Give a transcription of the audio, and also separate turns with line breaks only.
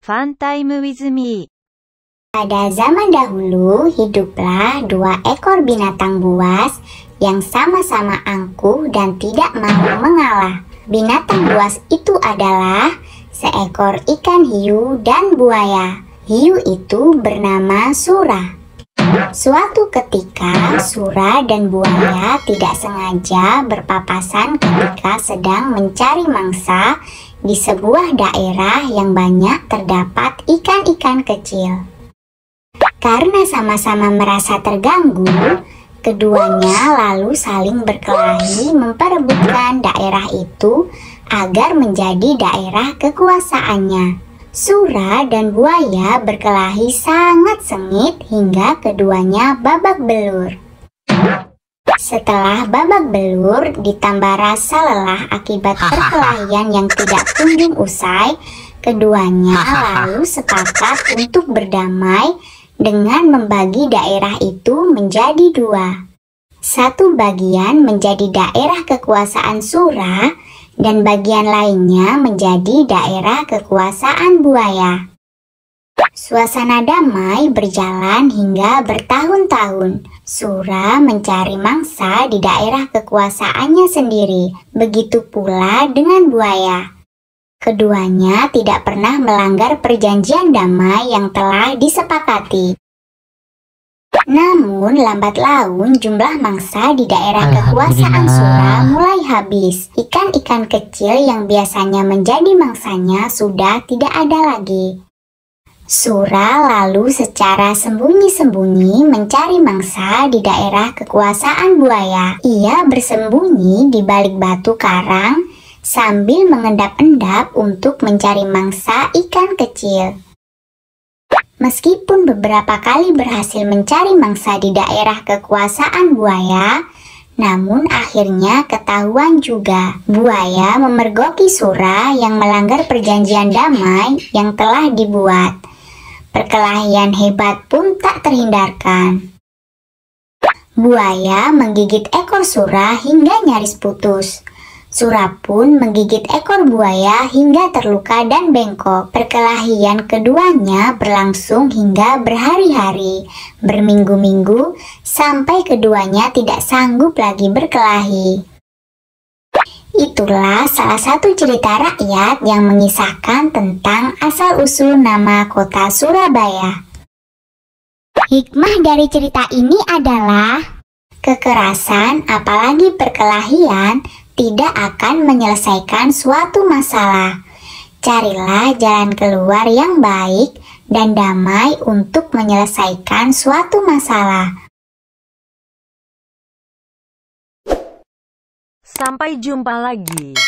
Fun Time with me.
Pada zaman dahulu, hiduplah dua ekor binatang buas yang sama-sama angkuh dan tidak mau mengalah. Binatang buas itu adalah seekor ikan hiu dan buaya. Hiu itu bernama Sura. Suatu ketika, Sura dan buaya tidak sengaja berpapasan ketika sedang mencari mangsa di sebuah daerah yang banyak terdapat ikan-ikan kecil. Karena sama-sama merasa terganggu, keduanya lalu saling berkelahi memperebutkan daerah itu agar menjadi daerah kekuasaannya. Sura dan buaya berkelahi sangat sengit hingga keduanya babak belur. Setelah babak belur, ditambah rasa lelah akibat perkelahian yang tidak kunjung usai, keduanya lalu sepakat untuk berdamai dengan membagi daerah itu menjadi dua. Satu bagian menjadi daerah kekuasaan Sura dan bagian lainnya menjadi daerah kekuasaan buaya. Suasana damai berjalan hingga bertahun-tahun. Sura mencari mangsa di daerah kekuasaannya sendiri, begitu pula dengan buaya. Keduanya tidak pernah melanggar perjanjian damai yang telah disepakati. Namun lambat laun jumlah mangsa di daerah kekuasaan Sura mulai habis. Ikan-ikan kecil yang biasanya menjadi mangsanya sudah tidak ada lagi. Sura lalu secara sembunyi-sembunyi mencari mangsa di daerah kekuasaan buaya. Ia bersembunyi di balik batu karang sambil mengendap-endap untuk mencari mangsa ikan kecil. Meskipun beberapa kali berhasil mencari mangsa di daerah kekuasaan buaya, namun akhirnya ketahuan juga buaya memergoki Sura yang melanggar perjanjian damai yang telah dibuat. Perkelahian hebat pun tak terhindarkan. Buaya menggigit ekor Sura hingga nyaris putus. Sura pun menggigit ekor buaya hingga terluka dan bengkok. Perkelahian keduanya berlangsung hingga berhari-hari, berminggu-minggu, sampai keduanya tidak sanggup lagi berkelahi. Itulah salah satu cerita rakyat yang mengisahkan tentang asal-usul nama kota Surabaya. Hikmah dari cerita ini adalah kekerasan, apalagi perkelahian, tidak akan menyelesaikan suatu masalah. Carilah jalan keluar yang baik dan damai untuk menyelesaikan suatu masalah.
Sampai jumpa lagi.